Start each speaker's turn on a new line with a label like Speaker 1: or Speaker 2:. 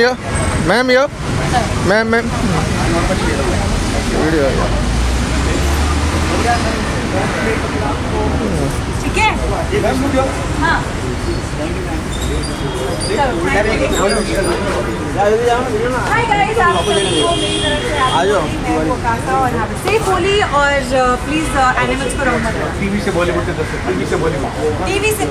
Speaker 1: या मैम या ma'am ma'am video
Speaker 2: ठीक है? हाँ। हाय गाइस आप सभी को मेरी तरफ़ से आज। मैं कोकासा और हैव सेफ़ होली और प्लीज़ एनिमल्स को रहो मत
Speaker 3: टीवी से बॉलीवुड से दर्शक टीवी से बॉलीवुड
Speaker 2: टीवी से